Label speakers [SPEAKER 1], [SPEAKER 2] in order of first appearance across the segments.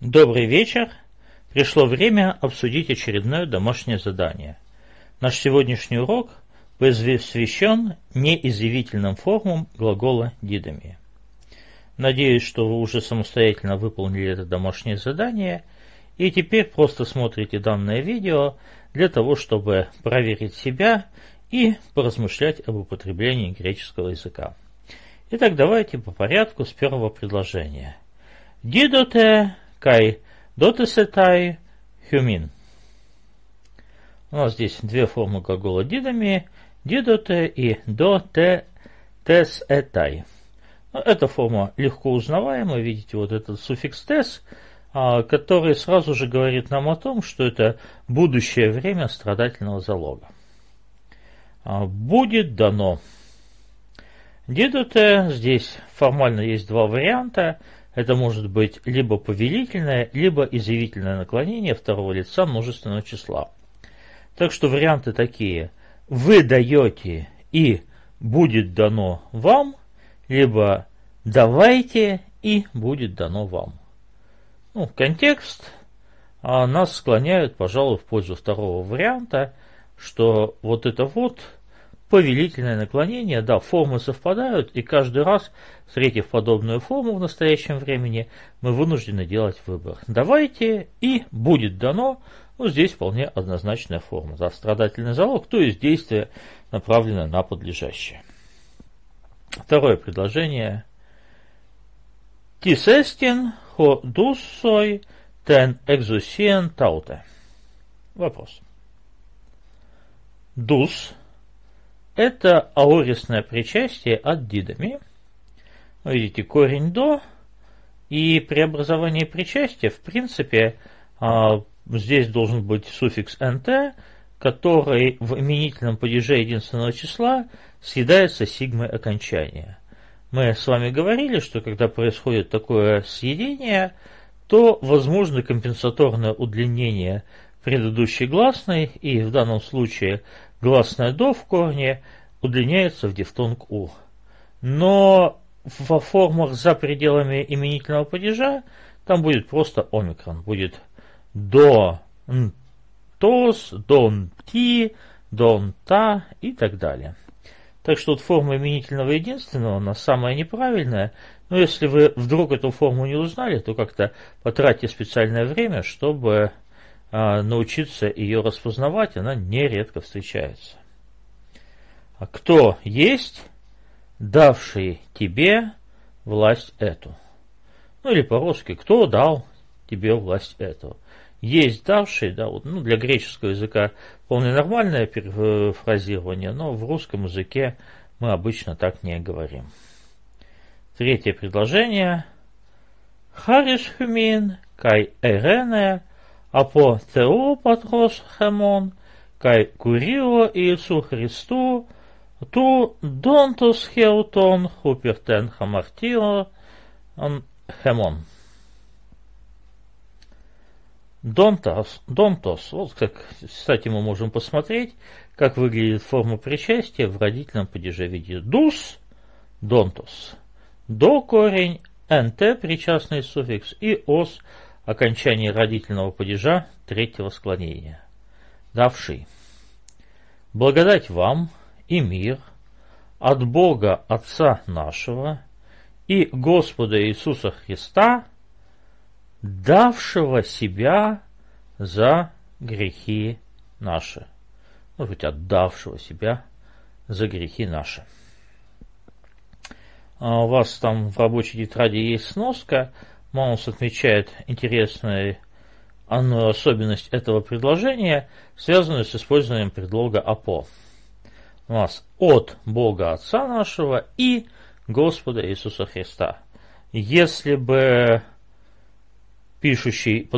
[SPEAKER 1] Добрый вечер. Пришло время обсудить очередное домашнее задание. Наш сегодняшний урок посвящен неизъявительным формам глагола «дидами». Надеюсь, что вы уже самостоятельно выполнили это домашнее задание и теперь просто смотрите данное видео для того, чтобы проверить себя и поразмышлять об употреблении греческого языка. Итак, давайте по порядку с первого предложения. Дидоте Кай дотесетай хюмин. У нас здесь две формы глагола дидами, дидоте и доте тес этай. Ну, эта форма легко узнаваема, видите, вот этот суффикс тес, а, который сразу же говорит нам о том, что это будущее время страдательного залога. А, будет дано. Дидоте здесь формально есть два варианта – это может быть либо повелительное, либо изъявительное наклонение второго лица множественного числа. Так что варианты такие. Вы даете и будет дано вам, либо давайте и будет дано вам. Ну, контекст а нас склоняют, пожалуй, в пользу второго варианта, что вот это вот – повелительное наклонение, да, формы совпадают, и каждый раз, встретив подобную форму в настоящем времени, мы вынуждены делать выбор. Давайте, и будет дано, ну, здесь вполне однозначная форма, да, страдательный залог, то есть действие, направленное на подлежащее. Второе предложение. Тисестин хо дуссой тен экзусиен тауте. Вопрос. Дус это аорисное причастие от дидами. Видите, корень до. И при образовании причастия, в принципе, а, здесь должен быть суффикс nt, который в именительном падеже единственного числа съедается сигмой окончания. Мы с вами говорили, что когда происходит такое съедение, то возможно компенсаторное удлинение предыдущей гласной, и в данном случае гласное «до» в корне удлиняется в дифтонг «у». Но во формах за пределами именительного падежа там будет просто омикрон. Будет до тос, дон ти, дон та и так далее. Так что вот форма именительного единственного, она самая неправильная. Но если вы вдруг эту форму не узнали, то как-то потратьте специальное время, чтобы научиться ее распознавать, она нередко встречается. А кто есть, давший тебе власть эту? Ну или по-русски, кто дал тебе власть эту? Есть давший, да, вот, ну, для греческого языка вполне нормальное фразирование, но в русском языке мы обычно так не говорим. Третье предложение. Хариш хумин кай эрене Апо Θεό Πατρός χεμόν, καί κουρίω Ιησού Χριστού, του δόντος χεωτών χουπιρτέν χαμαρτίω χεμόν. Донтос, донтос, вот как, кстати, мы можем посмотреть, как выглядит форма причастия в родительном падеже в виде дус, донтос, до корень, нт, причастный суффикс и ос, окончание родительного падежа третьего склонения. Давший. Благодать вам и мир от Бога Отца нашего и Господа Иисуса Христа, давшего себя за грехи наши. Может быть, отдавшего себя за грехи наши. А у вас там в рабочей тетради есть сноска – Маунс отмечает интересную особенность этого предложения, связанную с использованием предлога «апо». У нас «от Бога Отца нашего» и Господа Иисуса Христа. Если бы пишущий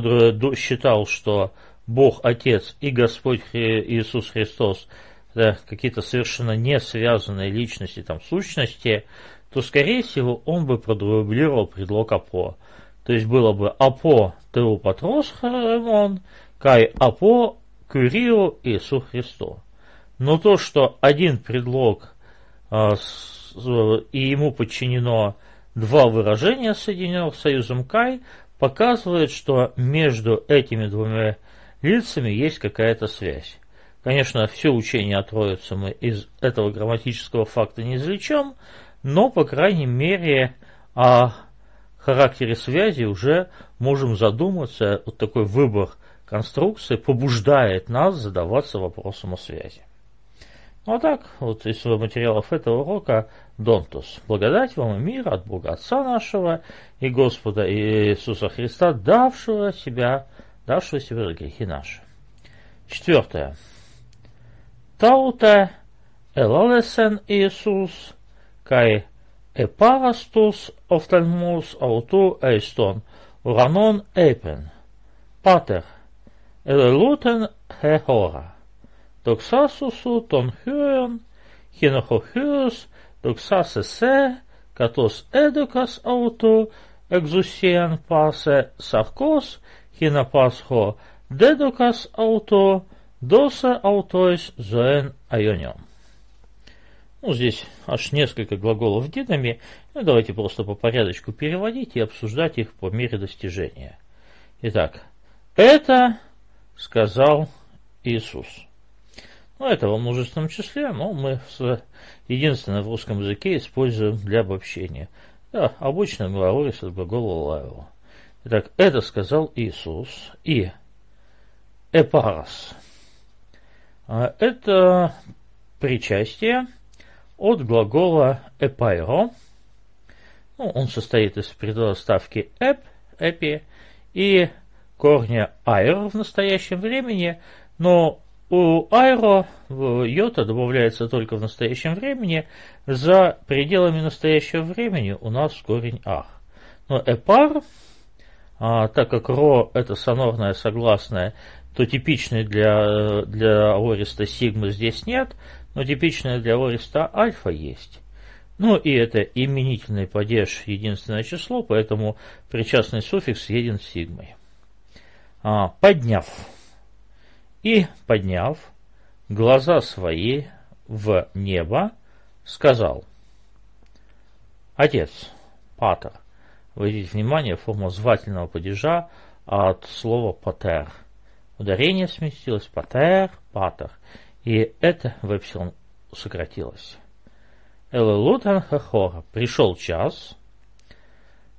[SPEAKER 1] считал, что Бог Отец и Господь Иисус Христос это какие-то совершенно не связанные личности, там, сущности, то, скорее всего, он бы продублировал предлог «апо». То есть было бы апо теу патрос харемон, кай апо кюрио Иису Христу. Но то, что один предлог а, с, и ему подчинено два выражения, соединенных союзом кай, показывает, что между этими двумя лицами есть какая-то связь. Конечно, все учение о Троице мы из этого грамматического факта не извлечем, но, по крайней мере, о характере связи уже можем задуматься. Вот такой выбор конструкции побуждает нас задаваться вопросом о связи. Ну а так, вот из материалов этого урока Донтус. Благодать вам и мир от Бога Отца нашего и Господа Иисуса Христа, давшего себя, давшего себя за грехи наши. Четвертое. Таута элалесен Иисус, кай Επάραστος οφθαλμούς αυτού ειστον, ουρανόν έπεν. Πάτερ, ελελούτεν χεχώρα, χώρα. Δοξάσου τον των χείρων, χινοχοχείρος, δοξάσε σε, κατός έδωκας αυτού, εξουσίαν πάσε σαρκός, χιναπάσχο, δέδωκας αυτού, δώσε αυτούς ζωέν αιωνιών. Ну, здесь аж несколько глаголов динами. Ну, давайте просто по порядочку переводить и обсуждать их по мере достижения. Итак, это сказал Иисус. Ну, это во множественном числе, но мы с, единственно в русском языке используем для обобщения. Да, обычно говорится от глагола лаева. Итак, это сказал Иисус и эпарас. А, это причастие от глагола эпайро. Ну, он состоит из предоставки эп, эпи и корня айр в настоящем времени, но у айро йота добавляется только в настоящем времени, за пределами настоящего времени у нас корень ах. Но эпар, а, так как ро это сонорное согласное, то типичной для, для аориста сигмы здесь нет, но типичная для аориста альфа есть. Ну и это именительный падеж единственное число, поэтому причастный суффикс еден сигмой. А, подняв и подняв глаза свои в небо, сказал, Отец, Патер, Обратите внимание, форма звательного падежа от слова «патер». Ударение сместилось «патер», «патер». И это в эпсилон сократилось. Элелутан хахора. Пришел час.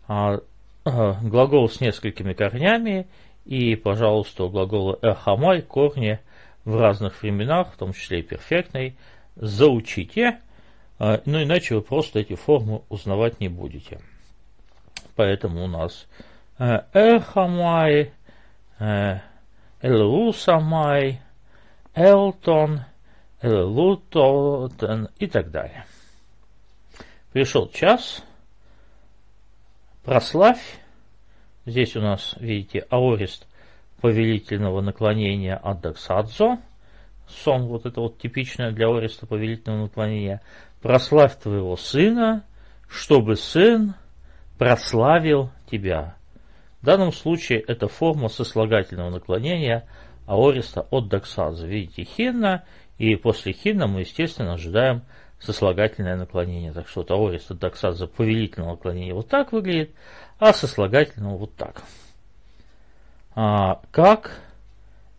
[SPEAKER 1] А, а, глагол с несколькими корнями. И, пожалуйста, у глагола эхамай корни в разных временах, в том числе и перфектной, заучите. А, ну, иначе вы просто эти формы узнавать не будете. Поэтому у нас э, эхамай, элусамай, Элтон, Лутон и так далее. Пришел час, прославь, здесь у нас, видите, аорист повелительного наклонения от доксадзо, сон вот это вот типичное для аориста повелительного наклонения, прославь твоего сына, чтобы сын прославил тебя. В данном случае это форма сослагательного наклонения – аориста от доксаза. Видите, хинна, и после хинна мы, естественно, ожидаем сослагательное наклонение. Так что вот аорист от доксаза повелительного наклонения вот так выглядит, а сослагательного вот так. А, как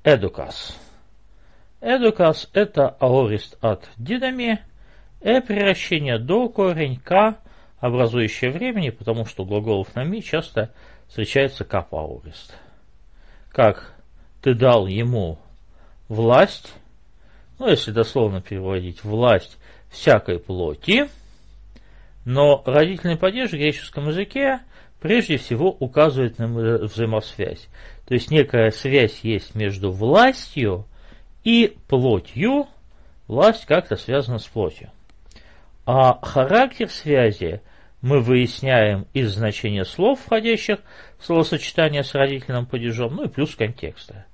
[SPEAKER 1] эдукас. Эдукас – это аорист от дидами, э превращение до корень к, образующее времени, потому что у глаголов на ми часто встречается кап аорист. Как ты дал ему власть, ну, если дословно переводить, власть всякой плоти, но родительный падеж в греческом языке прежде всего указывает на взаимосвязь. То есть некая связь есть между властью и плотью. Власть как-то связана с плотью. А характер связи мы выясняем из значения слов, входящих в словосочетание с родительным падежом, ну и плюс контекста.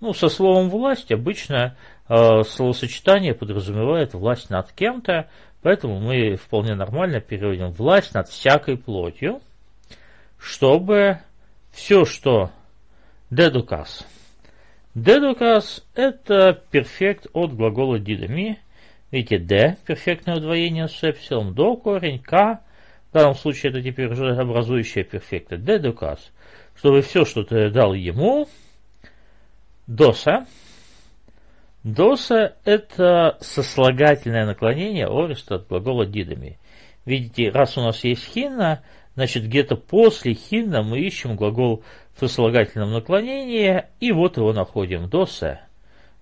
[SPEAKER 1] Ну, со словом «власть» обычно э, словосочетание подразумевает власть над кем-то, поэтому мы вполне нормально переводим власть над всякой плотью, чтобы все, что дедукас. Дедукас – это перфект от глагола дидами. Видите, д – перфектное удвоение с эпсилом, до корень, к – в данном случае это теперь уже образующее перфекты. Дедукас. чтобы все, что ты дал ему, доса, доса – это сослагательное наклонение ориста от глагола дидами. Видите, раз у нас есть хинна, значит, где-то после хинна мы ищем глагол в сослагательном наклонении, и вот его находим, доса.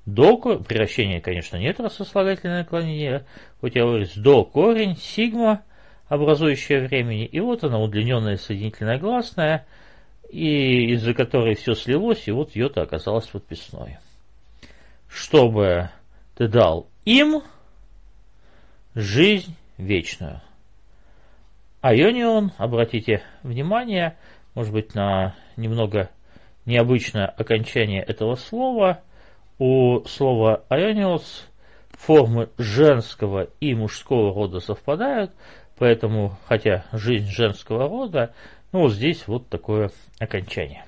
[SPEAKER 1] До, превращения, конечно, нет, раз сослагательное наклонение, хоть я говорю, до корень, сигма, образующая времени, и вот она удлиненная соединительная гласная – и из-за которой все слилось, и вот йота оказалась подписной. Чтобы ты дал им жизнь вечную. А Айонион, обратите внимание, может быть, на немного необычное окончание этого слова. У слова айониос формы женского и мужского рода совпадают, поэтому, хотя жизнь женского рода, ну, вот здесь вот такое окончание.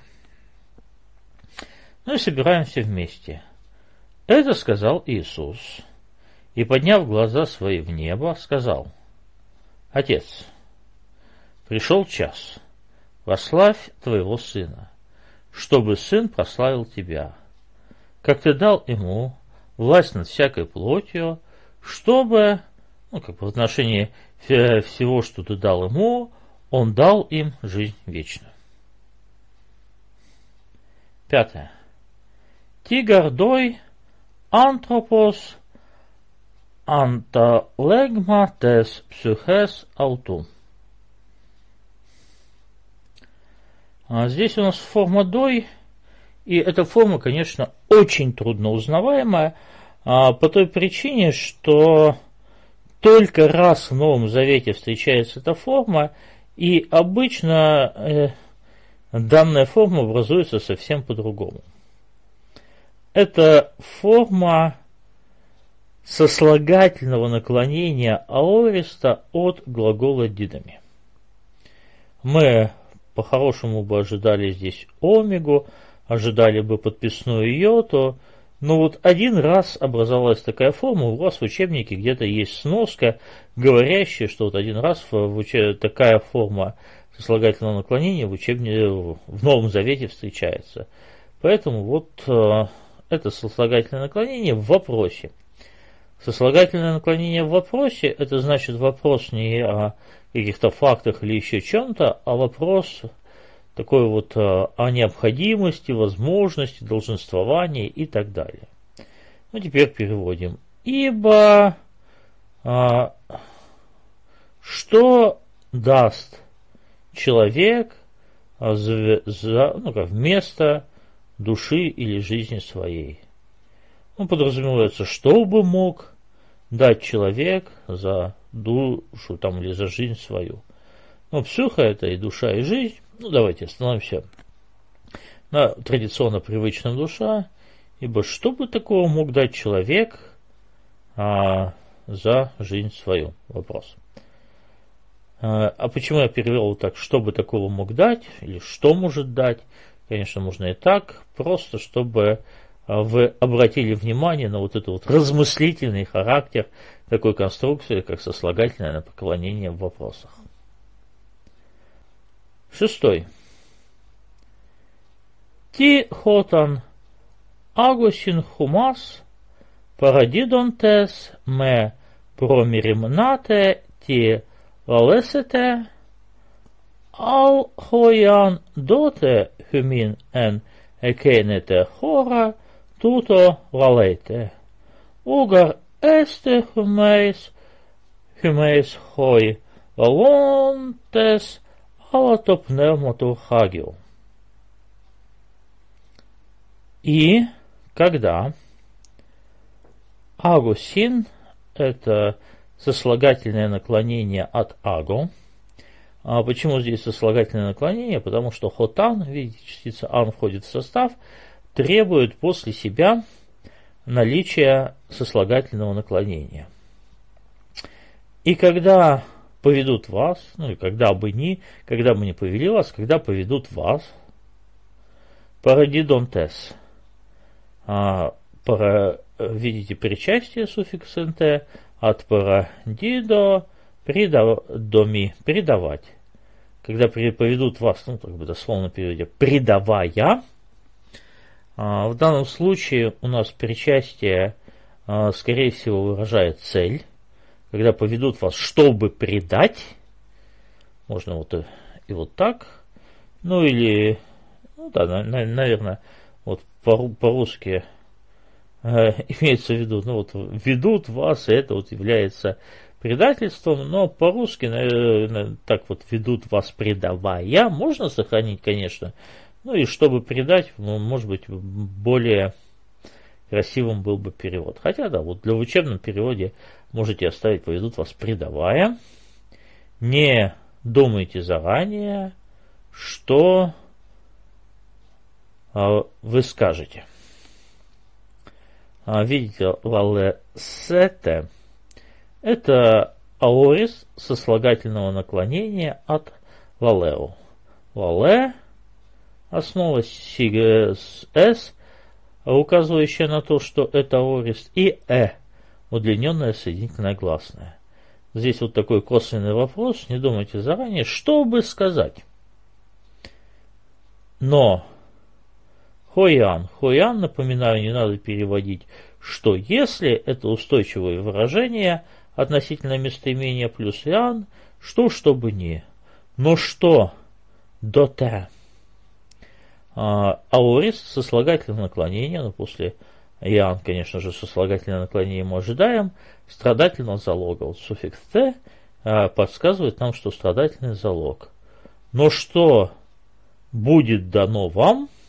[SPEAKER 1] Ну и собираемся вместе. Это сказал Иисус. И, подняв глаза свои в небо, сказал, Отец, пришел час, прославь твоего сына, чтобы сын прославил тебя, как ты дал ему власть над всякой плотью, чтобы, ну, как бы в отношении всего, что ты дал ему, он дал им жизнь вечную. Пятое. Тигардой антропос анталегма тес псюхес аутум. А здесь у нас форма дой, и эта форма, конечно, очень трудно узнаваемая, а, по той причине, что только раз в Новом Завете встречается эта форма, и обычно э, данная форма образуется совсем по-другому. Это форма сослагательного наклонения аориста от глагола дидами. Мы по-хорошему бы ожидали здесь омегу, ожидали бы подписную йоту, но вот один раз образовалась такая форма, у вас в учебнике где-то есть сноска, говорящая, что вот один раз в, в, такая форма сослагательного наклонения в учебнике в Новом Завете встречается. Поэтому вот э, это сослагательное наклонение в вопросе. Сослагательное наклонение в вопросе, это значит вопрос не о каких-то фактах или еще чем-то, а вопрос такой вот э, о необходимости, возможности, долженствовании и так далее. Ну, теперь переводим. Ибо а, что даст человек за, за, ну, как, вместо души или жизни своей? Ну, подразумевается, что бы мог дать человек за душу там, или за жизнь свою. Ну, псюха это и душа, и жизнь. Ну, давайте остановимся на традиционно привычном душа, ибо что бы такого мог дать человек а, за жизнь свою? Вопрос. А, а почему я перевел так, что бы такого мог дать, или что может дать? Конечно, можно и так, просто чтобы а, вы обратили внимание на вот этот вот размыслительный характер такой конструкции, как сослагательное поклонение в вопросах. Шестой. Ти хотан агосин хумас парадидонтес ме промиримнате ти лалесете ал хоян доте хумин ен екенете хора туто лалете. Угар эсте хумейс хумейс хой лалонтес аллотопневмотурхагио. И когда агусин – это сослагательное наклонение от аго. А почему здесь сослагательное наклонение? Потому что хотан, видите, частица ан входит в состав, требует после себя наличия сослагательного наклонения. И когда поведут вас, ну и когда бы ни, когда бы не повели вас, когда поведут вас, парадидонтес. А, пара, видите, причастие суффикс от парадидо, доми, предавать. когда поведут вас, ну, как бы дословно переводя, предавая, а, в данном случае у нас причастие, а, скорее всего, выражает цель, когда поведут вас, чтобы предать, можно вот и, и вот так, ну или, ну да, на, на, наверное, вот по-русски э, имеется в виду, ну вот ведут вас, и это вот является предательством, но по-русски наверное, так вот ведут вас предавая, можно сохранить, конечно, ну и чтобы предать, ну, может быть, более красивым был бы перевод. Хотя, да, вот для учебном переводе можете оставить поведут вас предавая. Не думайте заранее, что а, вы скажете. А, видите, лалесете – это аорис сослагательного наклонения от лалео. Лале – основа с, указывающая на то, что это аорис, и э – удлиненная соединительная гласная. Здесь вот такой косвенный вопрос, не думайте заранее, что бы сказать. Но Хоян. Хоян, напоминаю, не надо переводить, что если это устойчивое выражение относительно местоимения плюс ян, что чтобы не. Но что до те. А, аорис сослагательное наклонение, но после ян, конечно же, сослагательное наклонение мы ожидаем, страдательного залога. Суффикс т а, подсказывает нам, что страдательный залог. Но что будет дано вам –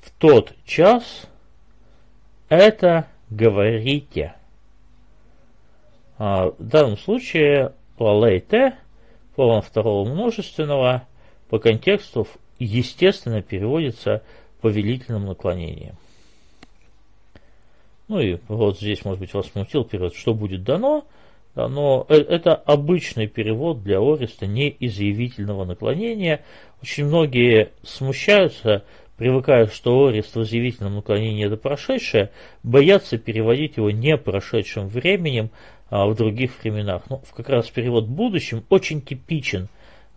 [SPEAKER 1] в тот час это говорите. А в данном случае лалейте, форма второго множественного, по контексту естественно переводится повелительным наклонением. Ну и вот здесь, может быть, вас смутил перевод, что будет дано, но э, это обычный перевод для Ориста не из явительного наклонения. Очень многие смущаются, привыкая, что Орест в изъявительном наклонении это прошедшее, боятся переводить его не прошедшим временем а в других временах. Ну, как раз перевод будущим очень типичен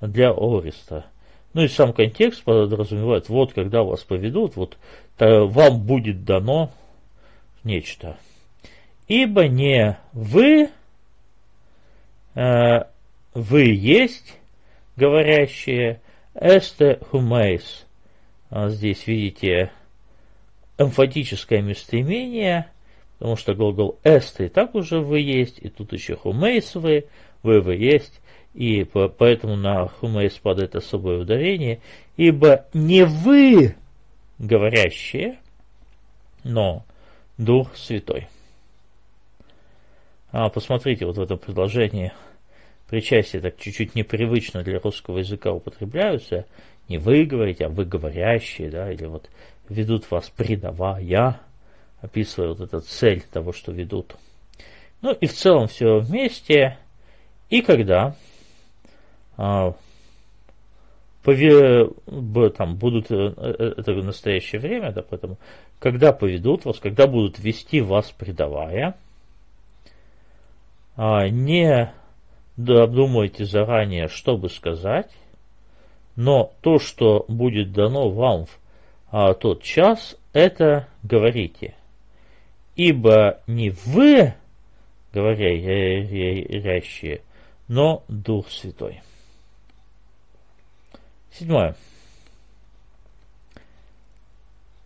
[SPEAKER 1] для Ореста. Ну и сам контекст подразумевает, вот когда вас поведут, вот вам будет дано нечто. Ибо не вы, э, вы есть говорящие, эсте хумейс, а здесь видите эмфатическое местоимение, потому что глагол «эст» и так уже «вы есть», и тут еще «хумейс» «вы», «вы» «вы» есть, и поэтому на «хумейс» падает особое ударение, ибо не вы говорящие, но Дух Святой. А посмотрите, вот в этом предложении причастие так чуть-чуть непривычно для русского языка употребляются – не вы говорите, а вы говорящие, да, или вот ведут вас предавая, описывая вот эту цель того, что ведут. Ну и в целом все вместе. И когда а, там будут, э, э, это настоящее время, да, поэтому, когда поведут вас, когда будут вести вас предавая, а, не обдумывайте заранее, что бы сказать, но то, что будет дано вам в а, тот час, это говорите. Ибо не вы, говорящие, но Дух Святой. Седьмое.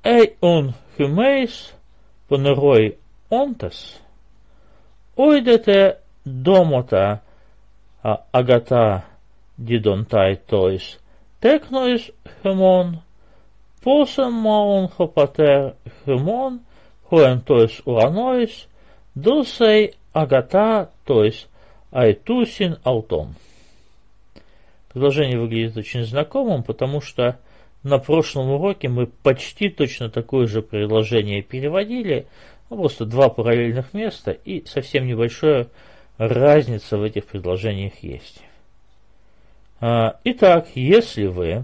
[SPEAKER 1] Эй он хюмейс, понерой онтас, уйдете домота а агата дидонтай тоис, текноис хемон, посем маон хопатер хемон, хоен тоис уаноис, досей агата тоис, айтусин аутон. Предложение выглядит очень знакомым, потому что на прошлом уроке мы почти точно такое же предложение переводили, ну, просто два параллельных места и совсем небольшая разница в этих предложениях есть. А, итак, если вы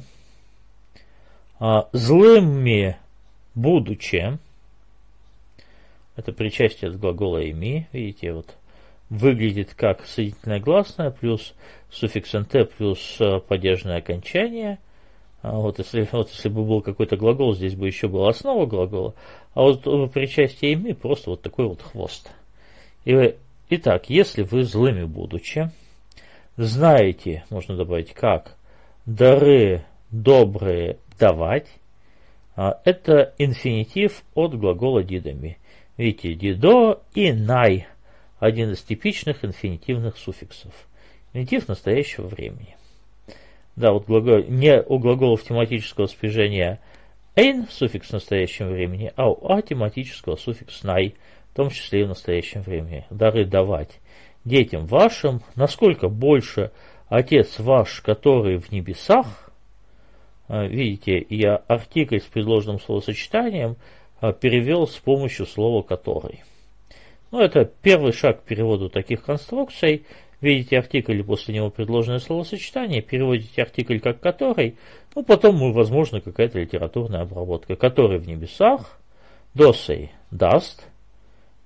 [SPEAKER 1] а, злыми будучи, это причастие от глагола «ими», видите, вот выглядит как соединительное гласное плюс суффикс «nt» плюс падежное окончание. А вот если, вот если бы был какой-то глагол, здесь бы еще была основа глагола. А вот в причастии «ми» просто вот такой вот хвост. И, итак, если вы злыми будучи, знаете, можно добавить как, дары добрые давать, а это инфинитив от глагола дидами. Видите, дидо и най – один из типичных инфинитивных суффиксов. Инфинитив настоящего времени. Да, вот глагол, не у глаголов тематического спряжения ein суффикс в настоящем времени, а у а тематического суффикс най, в том числе и в настоящем времени. Дары давать детям вашим, насколько больше Отец ваш, который в небесах, а, видите, я артикль с предложенным словосочетанием а, перевел с помощью слова «который». Ну, это первый шаг к переводу таких конструкций. Видите артикль после него предложенное словосочетание, переводите артикль как «который», ну, потом, возможно, какая-то литературная обработка. «Который в небесах», «досей» – «даст»,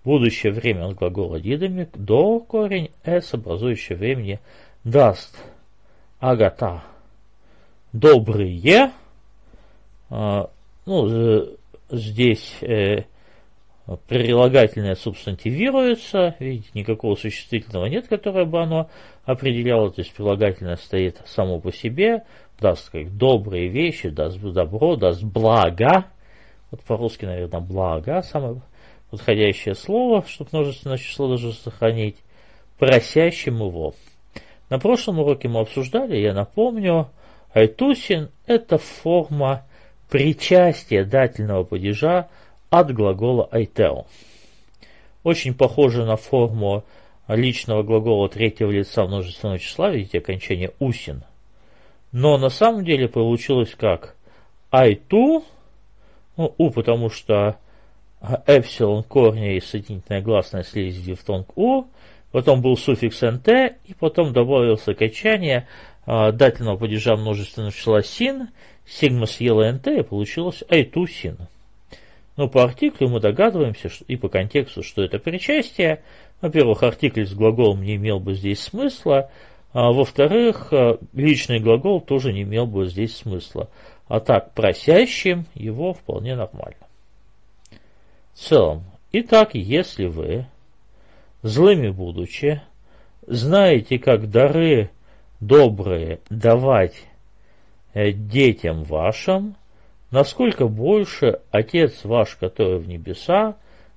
[SPEAKER 1] будущее время от глагола дидами, до корень «с», образующее времени «даст», «агата», добрые. А, ну, здесь э, прилагательное субстантивируется, видите, никакого существительного нет, которое бы оно определяло, то есть прилагательное стоит само по себе, даст как добрые вещи, даст добро, даст благо, вот по-русски, наверное, благо, самое подходящее слово, чтобы множественное число даже сохранить, просящим его. На прошлом уроке мы обсуждали, я напомню, Айтусин – это форма причастия дательного падежа от глагола айтео. Очень похоже на форму личного глагола третьего лица множественного числа, видите, окончание усин. Но на самом деле получилось как айту, ну, у, потому что эпсилон корня и соединительная гласная слились в дифтонг у, потом был суффикс nt, и потом добавилось окончание а, дательного падежа множественного числа син, сигма съела nt, и получилось айту син. Но по артиклю мы догадываемся и по контексту, что это причастие. Во-первых, артикль с глаголом не имел бы здесь смысла, а во-вторых, а, личный глагол тоже не имел бы здесь смысла. А так, просящим его вполне нормально. В целом, итак, если вы, злыми будучи, знаете, как дары добрые давать э, детям вашим, насколько больше Отец ваш, который в небеса,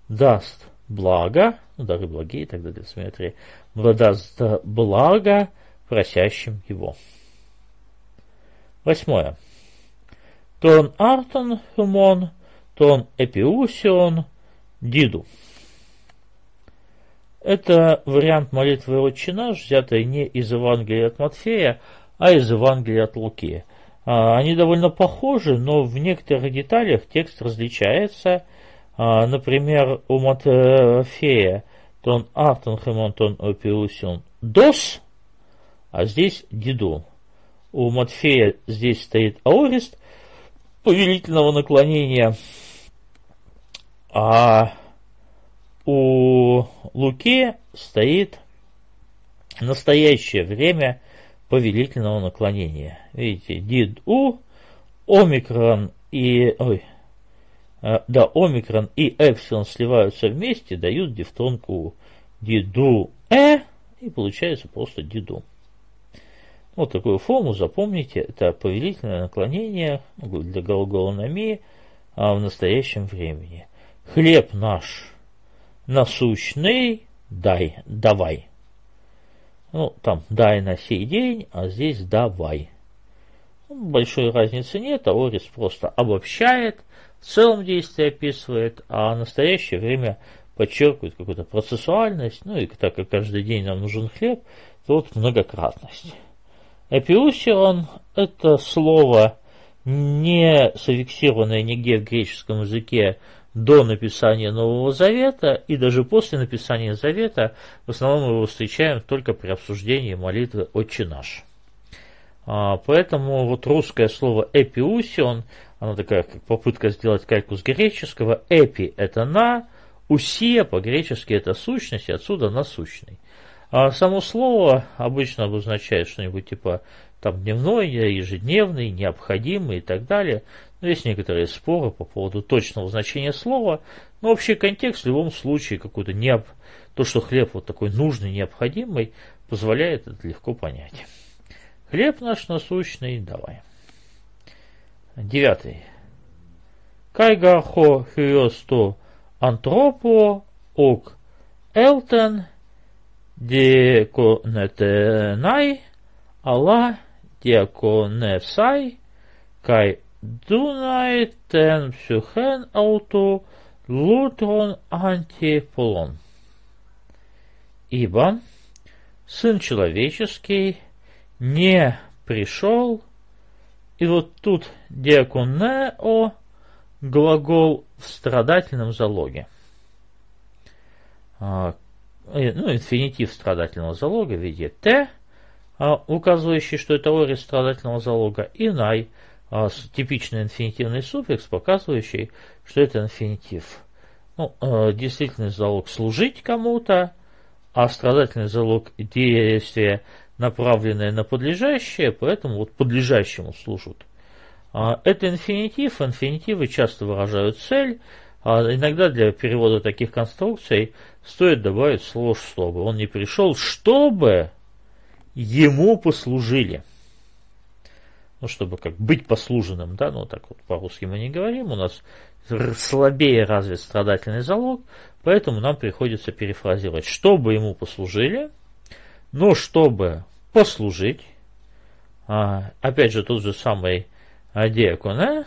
[SPEAKER 1] даст благо, ну, дары благие и так далее, смотри, даст благо просящим его. Восьмое. Тон артон хумон, тон эпиусион диду. Это вариант молитвы «Отче наш», взятый не из Евангелия от Матфея, а из Евангелия от Луки. А, они довольно похожи, но в некоторых деталях текст различается. А, например, у Матфея тон артон тон опиусион дос, а здесь диду. У Матфея здесь стоит аорист повелительного наклонения, а у Луки стоит настоящее время повелительного наклонения. Видите, дид у, омикрон и... Ой, а, да, омикрон и эпсилон сливаются вместе, дают дифтонг Диду э, и получается просто диду. Вот такую форму запомните. Это повелительное наклонение для глагола нами а в настоящем времени. Хлеб наш насущный дай, давай. Ну, там дай на сей день, а здесь давай. Ну, большой разницы нет, а Орис просто обобщает, в целом действие описывает, а в настоящее время подчеркивает какую-то процессуальность, ну и так как каждый день нам нужен хлеб, то вот многократность. Эпиусион – это слово, не зафиксированное нигде в греческом языке до написания Нового Завета и даже после написания Завета, в основном мы его встречаем только при обсуждении молитвы «Отче наш». А, поэтому вот русское слово «эпиусион», оно такая как попытка сделать кальку с греческого. «Эпи» – это «на», «усия» по-гречески – это сущность, отсюда «насущный». А само слово обычно обозначает что-нибудь типа там дневной, ежедневный, необходимый и так далее. Но есть некоторые споры по поводу точного значения слова, но общий контекст в любом случае какой-то необ... то, что хлеб вот такой нужный, необходимый, позволяет это легко понять. Хлеб наш насущный, давай. Девятый. Кайгархо хиосто антропо ок элтен деконетенай ала деконевсай кай дунай тен псюхен ауто лутрон антиполон. Ибо Сын Человеческий не пришел, и вот тут диаконео глагол в страдательном залоге. А, ну, инфинитив страдательного залога в виде «т», а, указывающий, что это орис страдательного залога, и «най», типичный инфинитивный суффикс, показывающий, что это инфинитив. Ну, действительный залог служить кому-то, а страдательный залог действия, направленное на подлежащее, поэтому вот подлежащему служат. Это инфинитив, инфинитивы часто выражают цель, а иногда для перевода таких конструкций стоит добавить слово «чтобы». Он не пришел, чтобы ему послужили. Ну, чтобы как быть послуженным, да, ну, так вот по-русски мы не говорим, у нас слабее развит страдательный залог, поэтому нам приходится перефразировать, чтобы ему послужили, но чтобы послужить, а, опять же, тот же самый диаконе,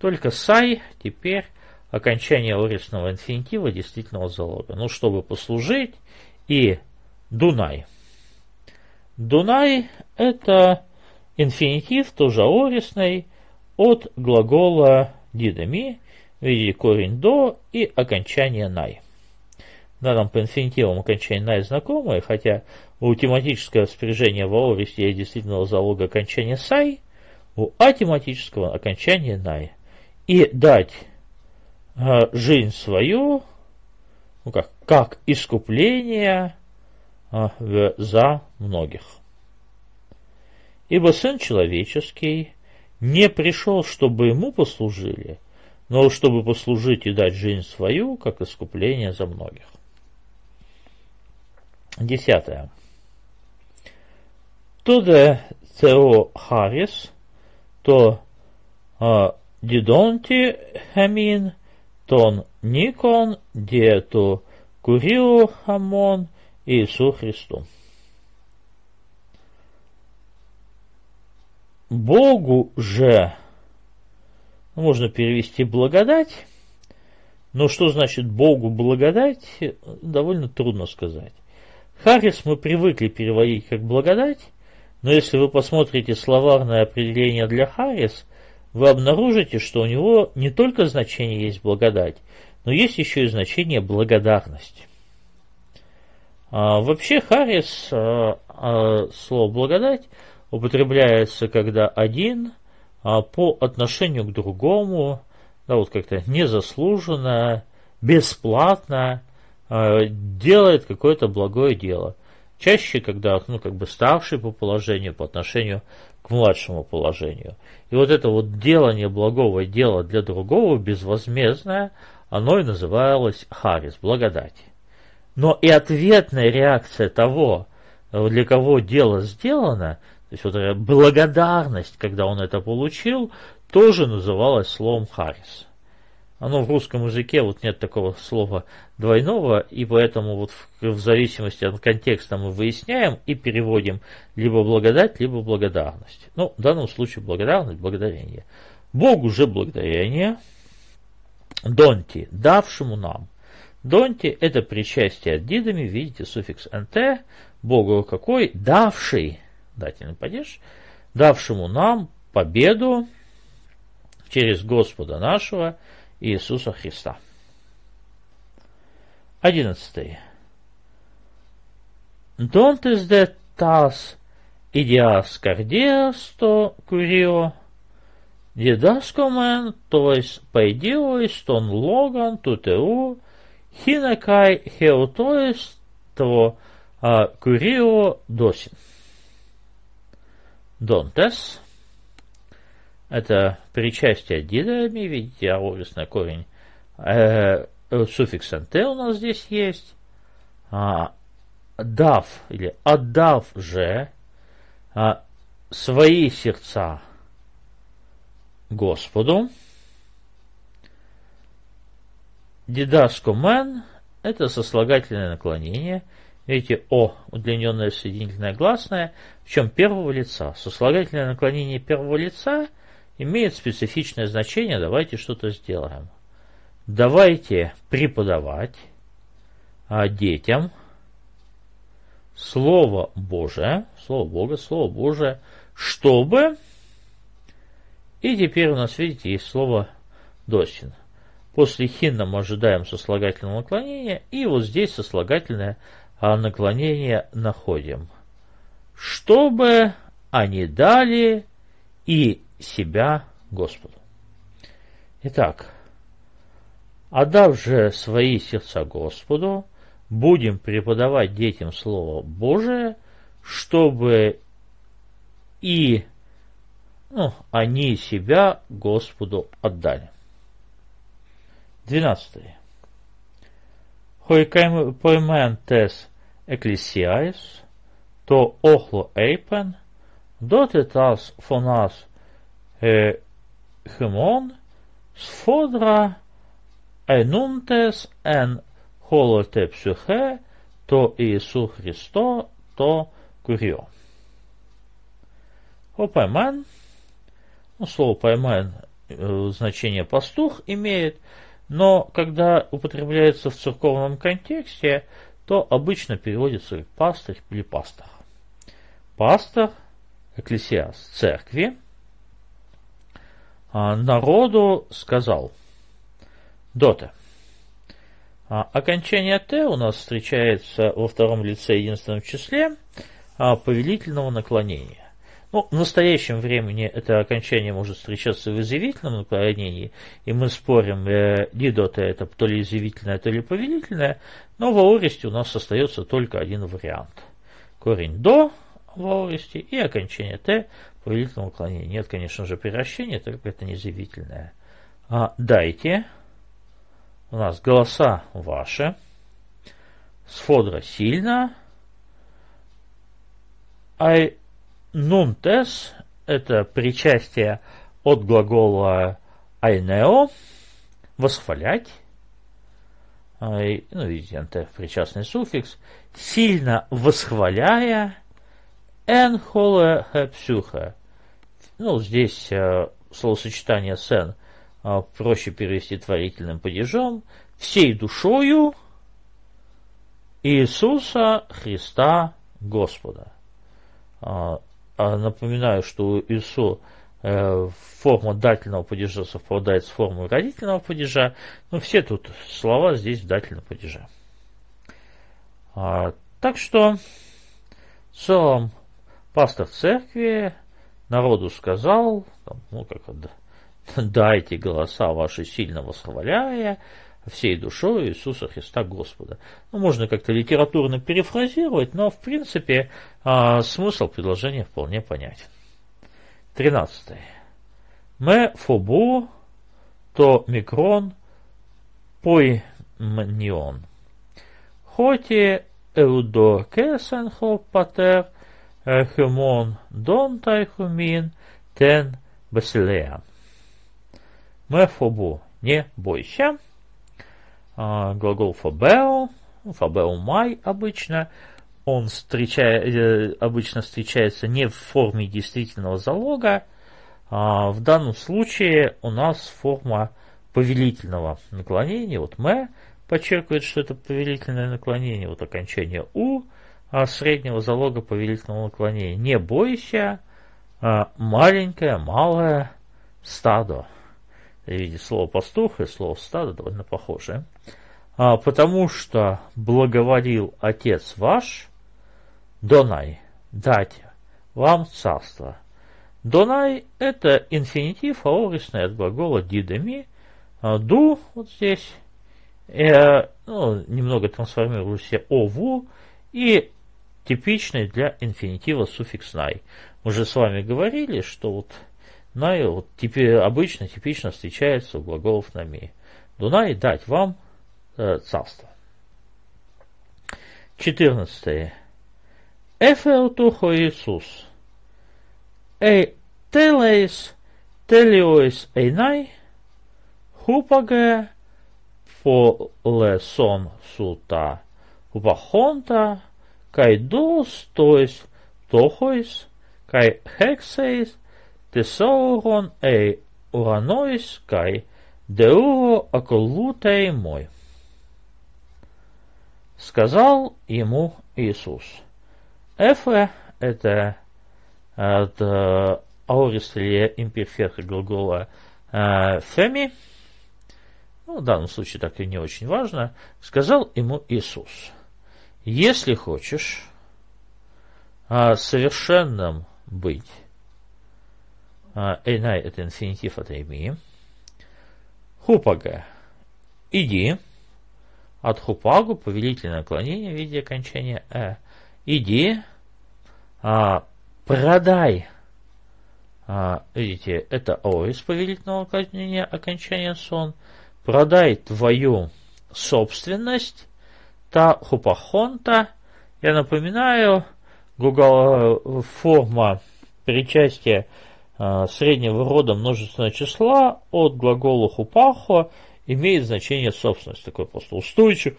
[SPEAKER 1] только сай теперь окончание орисного инфинитива действительного залога. Ну, чтобы послужить, и Дунай. Дунай – это инфинитив, тоже орисный, от глагола дидами, в виде корень до и окончание най. Да, нам по инфинитивам окончание най знакомое, хотя у тематического спряжения в аорисе есть действительно залога окончания сай, у атематического окончания най. И дать э, жизнь свою, ну как, как искупление э, за многих. Ибо Сын Человеческий не пришел, чтобы ему послужили, но чтобы послужить и дать жизнь свою, как искупление за многих. Десятое. Туде Тео Харис, то Дидонти Хамин, тон Никон, Диету Курио Хамон Иису Христу. Богу же можно перевести благодать, но что значит Богу благодать, довольно трудно сказать. Харрис мы привыкли переводить как благодать, но если вы посмотрите словарное определение для Харрис, вы обнаружите, что у него не только значение есть благодать, но есть еще и значение благодарность. А, вообще Харрис, а, а, слово благодать, употребляется, когда один а, по отношению к другому, да, вот как-то незаслуженно, бесплатно а, делает какое-то благое дело. Чаще, когда, ну, как бы старший по положению, по отношению к младшему положению. И вот это вот делание благого дела для другого, безвозмездное, оно и называлось харис, благодать. Но и ответная реакция того, для кого дело сделано, то есть вот эта благодарность, когда он это получил, тоже называлась словом харис. Оно в русском языке вот нет такого слова двойного, и поэтому вот в, в зависимости от контекста мы выясняем и переводим либо благодать, либо благодарность. Ну, в данном случае благодарность, благодарение. Богу же благодарение, донти, давшему нам. Донти – это причастие от дидами, видите, суффикс nt, Богу какой? Давший, дательный падеж, давшему нам победу через Господа нашего Иисуса Христа. Одиннадцатый. Де тас идиас кардиас то курио, дидаскомен, то есть пайдиоис тон логан тутеу, хинакай хеутоис то а, курио досин. Донтес – это причастие дидами, видите, аорисный корень. Э, суффикс «нт» у нас здесь есть. А, дав или отдав же а, свои сердца Господу. Дидаско это сослагательное наклонение. Видите, О, удлиненное соединительное гласное, в чем первого лица. Сослагательное наклонение первого лица имеет специфичное значение. Давайте что-то сделаем. Давайте преподавать а, детям Слово Божие, Слово Бога, Слово Божие, чтобы... И теперь у нас, видите, есть слово «досин». После хинна мы ожидаем сослагательного наклонения, и вот здесь сослагательное а, наклонение находим. Чтобы они дали и себя Господу. Итак, отдав же свои сердца Господу, будем преподавать детям Слово Божие, чтобы и ну, они себя Господу отдали. 12. Hoikaimupoimentes ecclesiais, to ochlo eipen, dotetas fonas e hemon, sfodra enuntes en холоте псюхе, то Иисус Христо, то курьо. Опаймен, ну, слово паймен э, значение пастух имеет, но когда употребляется в церковном контексте, то обычно переводится как пастырь или пастор. Пастор, экклесиас, церкви, а народу сказал, доте, а, окончание «т» у нас встречается во втором лице единственном числе а, повелительного наклонения. Ну, в настоящем времени это окончание может встречаться в изъявительном наклонении, и мы спорим, э, дидота это то ли изъявительное, то ли повелительное, но в аористе у нас остается только один вариант. Корень до в аористе и окончание т повелительного наклонения. Нет, конечно же, превращения, как это не изъявительное. А, дайте у нас голоса ваши, сфодра сильно, ай нунтес – это причастие от глагола айнео, восхвалять, ай, ну, видите, НТ причастный суффикс, сильно восхваляя, энхоле хепсюха. Ну, здесь э, словосочетание сен – а, проще перевести творительным падежом, всей душою Иисуса Христа Господа. А, а напоминаю, что у Иисуса э, форма дательного падежа совпадает с формой родительного падежа, но все тут слова здесь в дательном падеже. Так что, в целом, пастор церкви народу сказал, ну, как дайте голоса ваши сильно восхваляя всей душой Иисуса Христа Господа. Ну, можно как-то литературно перефразировать, но в принципе а, смысл предложения вполне понятен. Тринадцатое. Ме фобу то микрон поймнион. Хоти эудо кесен патер хемон дон тайхумин тен басилеан. Мефобу – не бойся. А, глагол фобео, фобео май обычно, он встречает, э, обычно встречается не в форме действительного залога, а в данном случае у нас форма повелительного наклонения. Вот «м» подчеркивает, что это повелительное наклонение, вот окончание «у», а среднего залога повелительного наклонения. Не бойся, маленькое, малое стадо видите, слово пастух и слово стадо довольно похожи. А, потому что благоволил Отец ваш, Донай, дать вам царство. Донай – это инфинитив, аорисный от глагола дидами. А, ду вот здесь, э, ну, немного трансформируемся ову, и типичный для инфинитива суффикс най. Мы же с вами говорили, что вот най вот, теперь обычно, типично встречается у глаголов на ми. Дунай дать вам э, царство. Четырнадцатое. Эфеутухо Иисус. Эй телеис телиоис эйнай хупаге фолесон сута хупахонта кайдос, то есть тохоис, кай хексеис, тесаурон эй ураноис, кай деуро акулутей мой. Сказал ему Иисус. Эфе – это от э, аорис или имперфекта глагола э, феми, ну, в данном случае так и не очень важно, сказал ему Иисус – если хочешь а, совершенным быть, эйнай это инфинитив от ими, хупага, иди, от хупагу повелительное наклонение в виде окончания э, иди, а, продай, а, видите, это о из повелительного наклонения окончания сон, продай твою собственность. Та хупахонта. Я напоминаю, Google э, форма причастия среднего рода множественного числа от глагола хупахо имеет значение собственность. Такое просто устойчивое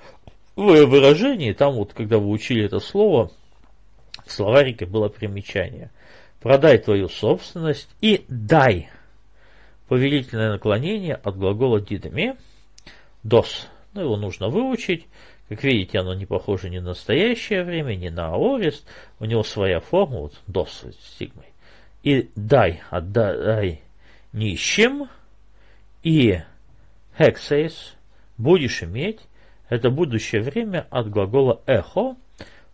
[SPEAKER 1] выражение. Там вот, когда вы учили это слово, в словарике было примечание. Продай твою собственность и дай повелительное наклонение от глагола дидами. Дос. Ну, его нужно выучить. Как видите, оно не похоже ни на настоящее время, ни на аорист. У него своя форма, вот дос с сигмой. И дай, отдай нищим, и хексейс будешь иметь, это будущее время от глагола эхо,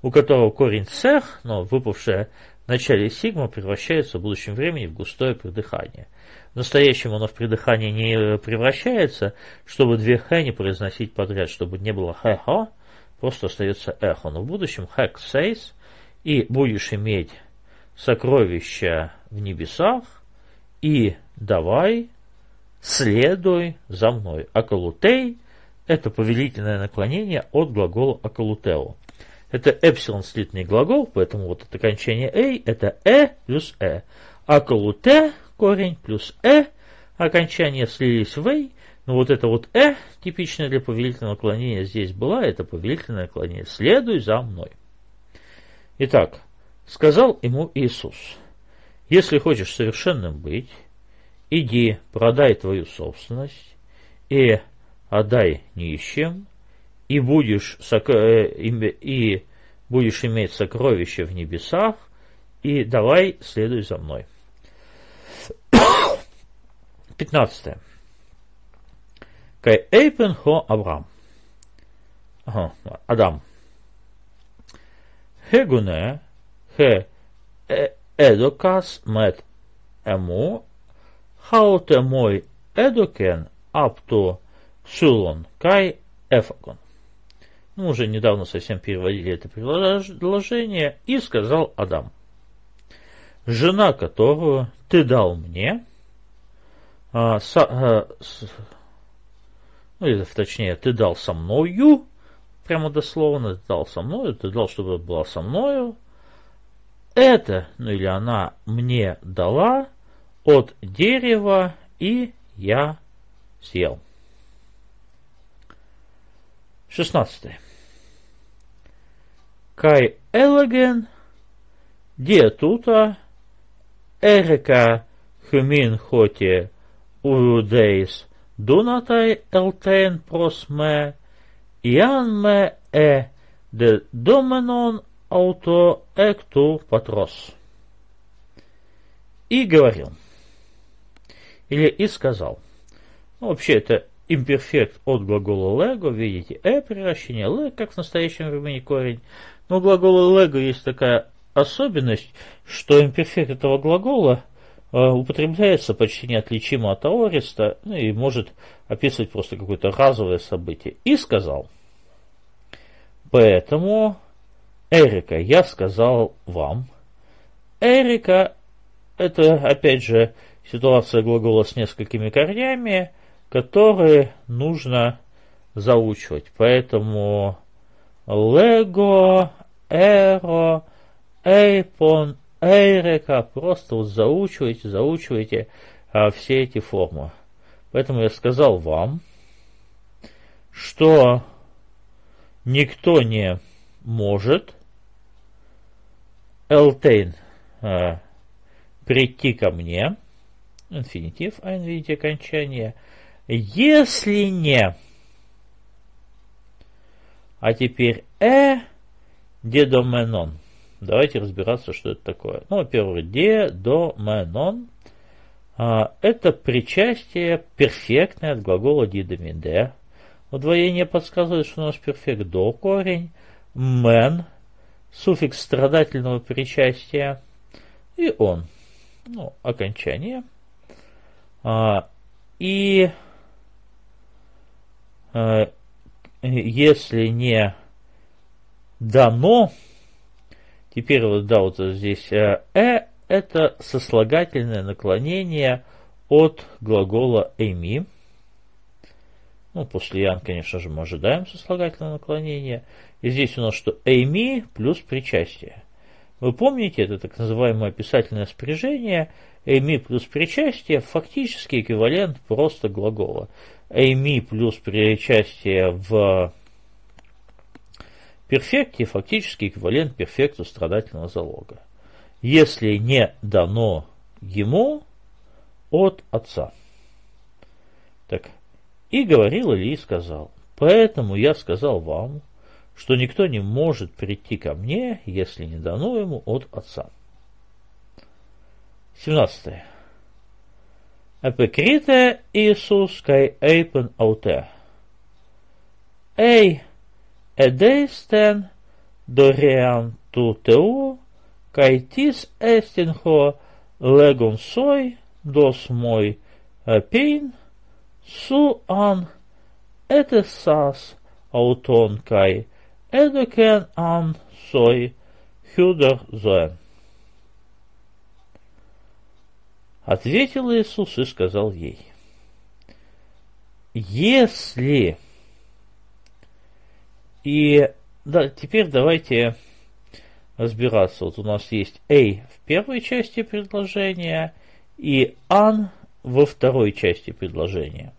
[SPEAKER 1] у которого корень цех, но выпавшее в начале сигма превращается в будущем времени в густое придыхание. В настоящем оно в придыхание не превращается, чтобы две хэ не произносить подряд, чтобы не было хэ-хо, просто остается эхо. Но в будущем хэк сейс, и будешь иметь сокровища в небесах, и давай, следуй за мной. Акалутей – это повелительное наклонение от глагола акалутео. Это эпсилон слитный глагол, поэтому вот это окончание эй – это э плюс э. Акалуте корень плюс «э», окончания слились в «эй», но вот это вот «э», типичное для повелительного наклонения, здесь была, это повелительное наклонение. «Следуй за мной». Итак, сказал ему Иисус, если хочешь совершенным быть, иди, продай твою собственность и отдай нищим, и будешь, э, и будешь иметь сокровища в небесах, и давай следуй за мной. 15. Кай эйпен хо Авраам. Адам. Хегуне, хе мет ему, хаоте мой эдокен апто сулон кай эфакон. Ну, уже недавно совсем переводили это предложение, и сказал Адам, жена которую ты дал мне, а, со, а, с, ну, или точнее, ты дал со мною, прямо дословно, ты дал со мною, ты дал, чтобы была со мною, это, ну или она мне дала от дерева, и я съел. 16. Кай элеген диетута эрека хюмин хоте урудейс дунатай элтен просме ианме э де доменон ауто экту патрос. И говорил, или и сказал. Ну, вообще это имперфект от глагола лего, видите, э превращение, ле, как в настоящем времени корень. Но у глагола лего есть такая особенность, что имперфект этого глагола Э, употребляется почти неотличимо от аориста ну, и может описывать просто какое-то разовое событие. И сказал, поэтому Эрика, я сказал вам. Эрика – это, опять же, ситуация глагола с несколькими корнями, которые нужно заучивать. Поэтому лего, эро, эйпон, эйрека, просто вот заучивайте, заучивайте а, все эти формы. Поэтому я сказал вам, что никто не может элтейн э, прийти ко мне, инфинитив, а видите окончание, если не. А теперь э дедоменон. Давайте разбираться, что это такое. Ну, во-первых, дедоменон а, это причастие перфектное от глагола дидомиде. Удвоение подсказывает, что у нас перфект до корень, мен, суффикс страдательного причастия, и он, ну, окончание. А, и а, если не дано, теперь вот, да, вот здесь э, э это сослагательное наклонение от глагола эми. Ну, после ян, конечно же, мы ожидаем сослагательное наклонение. И здесь у нас что? Эми плюс причастие. Вы помните, это так называемое описательное спряжение. Эми плюс причастие фактически эквивалент просто глагола. Эми плюс причастие в перфекте фактически эквивалент перфекту страдательного залога если не дано ему от отца. Так, и говорил Или и сказал, поэтому я сказал вам, что никто не может прийти ко мне, если не дано ему от отца. 17. Эпикрите Иисус кай эйпен ауте. Эй, эдейстен дореан ту теу Кайтис эстинхо легон сой, дос мой пейн, су ан этесас аутон кай эдокен ан сой хюдер зоэн. Ответил Иисус и сказал ей, если... И да, теперь давайте разбираться. Вот у нас есть A в первой части предложения и an во второй части предложения.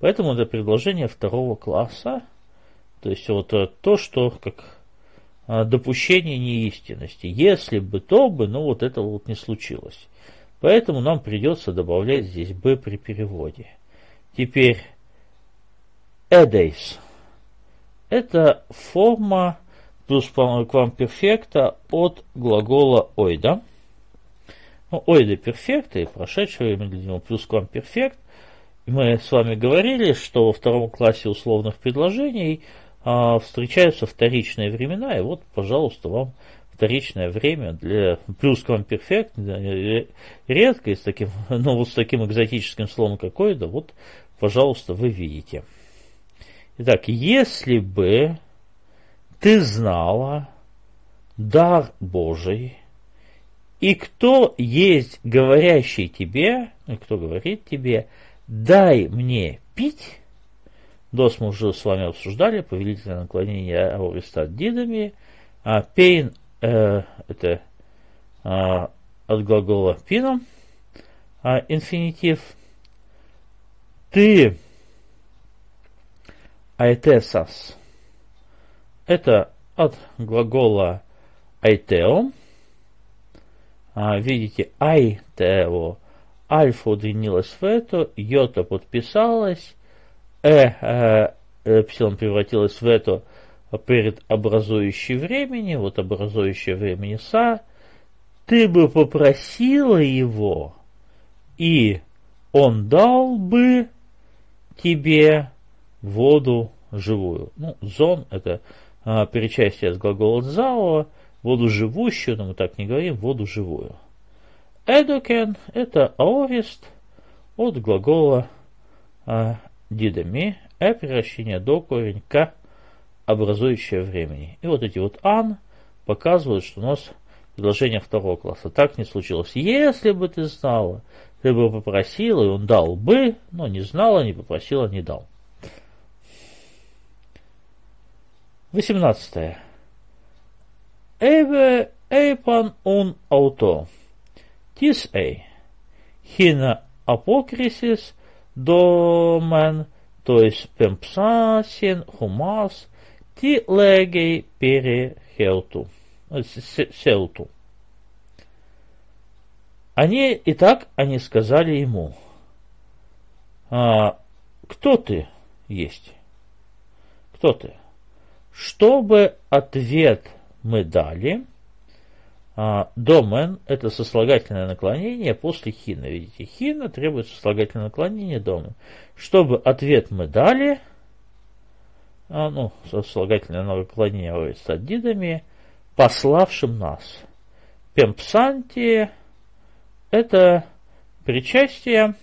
[SPEAKER 1] Поэтому это предложение второго класса, то есть вот э, то, что как э, допущение неистинности. Если бы то бы, но вот этого вот не случилось. Поэтому нам придется добавлять здесь бы при переводе. Теперь эдейс. Это форма плюс перфекта от глагола ойда. Ну, ойда перфекта и прошедшего него плюс перфект. Мы с вами говорили, что во втором классе условных предложений а, встречаются вторичные времена, и вот, пожалуйста, вам вторичное время для плюс перфект редко и с таким, ну, вот с таким экзотическим словом как ойда, вот, пожалуйста, вы видите. Итак, если бы ты знала дар Божий, и кто есть говорящий тебе, и кто говорит тебе, дай мне пить, Дос мы уже с вами обсуждали, повелительное наклонение Аурестат Дидами, а пейн э, это э, от глагола пином, а инфинитив ты аэтесас это от глагола айтео. А, видите, айтео. Альфа удлинилась в эту, йота подписалась, э, э, эпсилон превратилась в эту перед образующей времени, вот образующее времени са, ты бы попросила его, и он дал бы тебе воду живую. Ну, зон это а, перечастие от глагола «зао», воду живущую, но мы так не говорим, воду живую. Эдокен – это аорист от глагола а, дидами, э превращение до корень к образующее времени. И вот эти вот ан показывают, что у нас предложение второго класса. Так не случилось. Если бы ты знала, ты бы попросила, и он дал бы, но не знала, не попросила, не дал. 18. Эве эйпан ун ауто. Тис эй. Хина апокрисис домен, то есть пемпсасин, хумас, ти легей пере хелту. Селту. Они, и так они сказали ему, а, кто ты есть? Кто ты? Чтобы ответ мы дали, а, домен – это сослагательное наклонение после хина. Видите, хина требует сослагательное наклонение домен. Чтобы ответ мы дали, а, ну, сослагательное наклонение с аддидами, пославшим нас. Пемпсанти – это причастие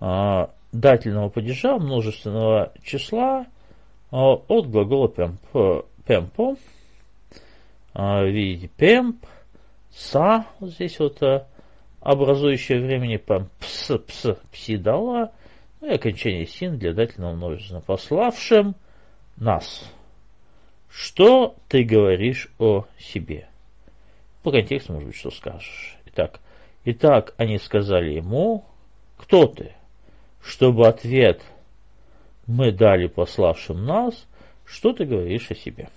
[SPEAKER 1] а, дательного падежа множественного числа от глагола пемп, пемпо. А, видите, пемп, са, вот здесь вот а, образующее времени пемп, пс, пс, псидала, ну и окончание син для дательного множественного, пославшим нас. Что ты говоришь о себе? По контексту, может быть, что скажешь. Итак, итак, они сказали ему, кто ты? Чтобы ответ мы дали пославшим нас, что ты говоришь о себе?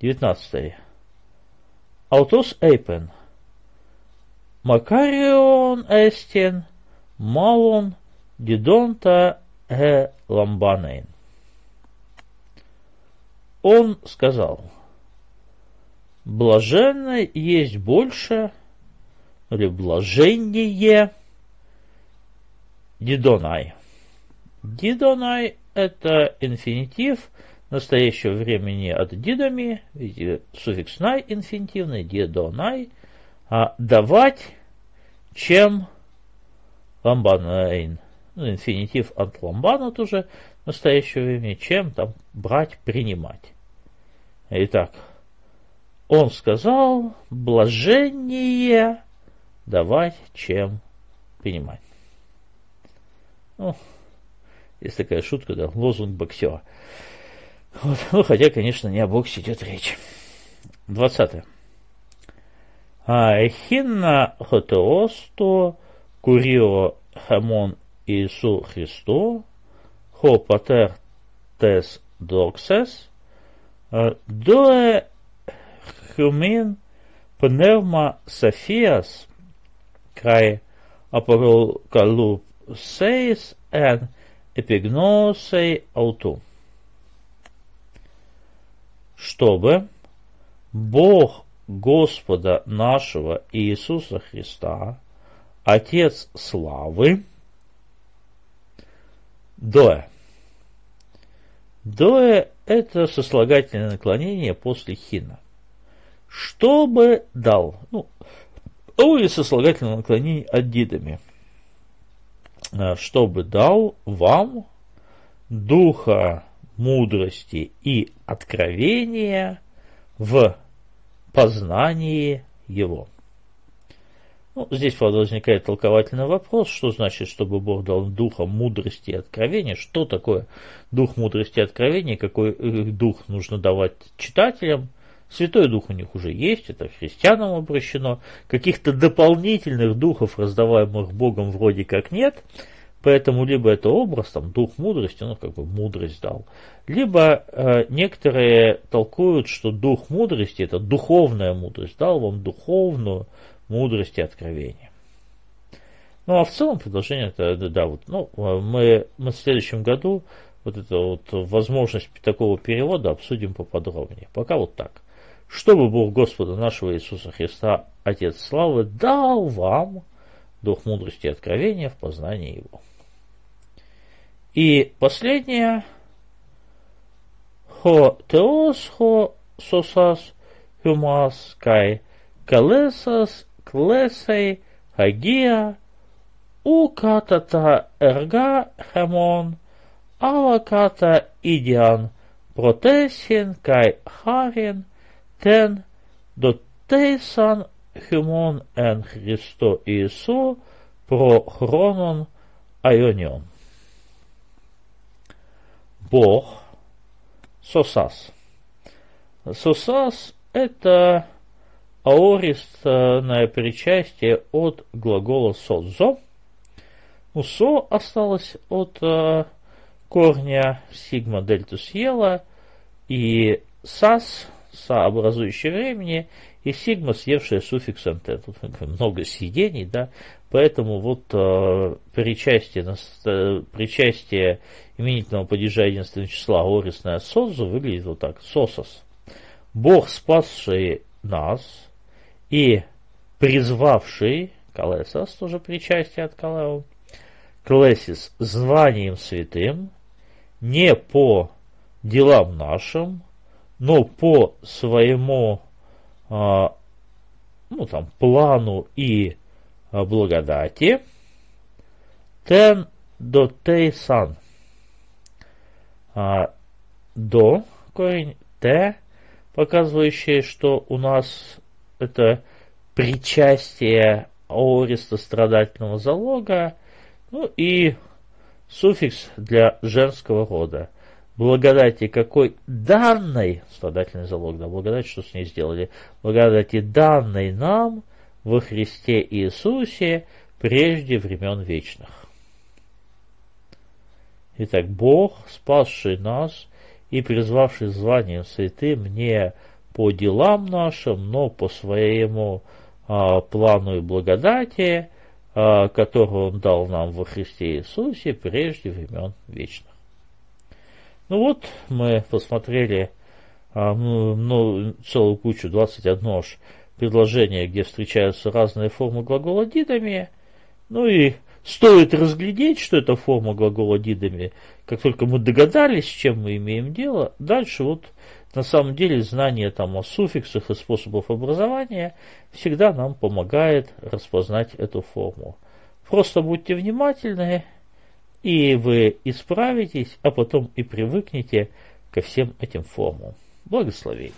[SPEAKER 1] 19. Аутос эйпен. Макарион эстен, малон, дидонта э ламбанейн он сказал, блаженно есть больше, или блаженнее διδόναι. Διδόναι – это инфинитив настоящего времени от δίδωμι, видите, суффикс ναι инфинитивный, διδόναι, а давать, чем λαμβάνειν. Ну, инфинитив от λαμβάνω тоже настоящего времени, чем там брать, принимать. Итак, он сказал, блажение давать, чем принимать. Ну, есть такая шутка, да, лозунг боксера. Вот. Ну, хотя, конечно, не о боксе идет речь. Двадцатое. Хинна хотеосто курио хамон Иису Христо, хо патер тес доксес, Доe humin pneuma Sophias kai apokalupseis en эпигносой ауту. Чтобы Бог Господа нашего Иисуса Христа, Отец славы, Доэ. Доэ это сослагательное наклонение после хина. Что бы дал? Ну, или сослагательное наклонение аддидами. А, что бы дал вам духа мудрости и откровения в познании его. Ну, здесь, правда, возникает толковательный вопрос, что значит, чтобы Бог дал духа мудрости и откровения, что такое дух мудрости и откровения, какой э, дух нужно давать читателям. Святой Дух у них уже есть, это христианам обращено. Каких-то дополнительных духов, раздаваемых Богом, вроде как нет. Поэтому либо это образ, там, дух мудрости, ну, как бы мудрость дал, либо э, некоторые толкуют, что дух мудрости, это духовная мудрость, дал вам духовную мудрости и откровения. Ну, а в целом предложение это, да, вот, ну, мы, мы в следующем году вот эту вот возможность такого перевода обсудим поподробнее. Пока вот так. Чтобы Бог Господа нашего Иисуса Христа, Отец Славы, дал вам дух мудрости и откровения в познании Его. И последнее. Хо теос хо сосас хюмас кай калесас клесей, хагия, укатата эрга хемон, аваката идиан протесин кай харин тен дотейсан хумон эн Христо Иису про хронон айонион. Бог сосас. Сосас – это аористное причастие от глагола созо. У со осталось от э, корня сигма дельту съела, и сас, сообразующее времени, и сигма, съевшая суффикс nt. Тут много съедений, да, поэтому вот э, причастие, э, причастие именительного падежа единственного числа орисное созу выглядит вот так, сосос. Бог, спасший нас и призвавший, калесос, тоже причастие от калео, клесис, званием святым, не по делам нашим, но по своему а, ну, там, плану и а, благодати, тен до тей сан. А, до корень т, показывающий, что у нас это причастие аориста страдательного залога, ну и суффикс для женского рода благодати какой данной, страдательный залог, да, благодать, что с ней сделали, благодати данной нам во Христе Иисусе прежде времен вечных. Итак, Бог, спасший нас и призвавший званием святым не по делам нашим, но по своему а, плану и благодати, а, которую Он дал нам во Христе Иисусе прежде времен вечных. Ну вот, мы посмотрели а, ну, ну, целую кучу, 21 аж предложения, где встречаются разные формы глагола дидами. Ну и стоит разглядеть, что это форма глагола дидами. Как только мы догадались, с чем мы имеем дело, дальше вот на самом деле знание там о суффиксах и способах образования всегда нам помогает распознать эту форму. Просто будьте внимательны, и вы исправитесь, а потом и привыкнете ко всем этим формам. Благословений.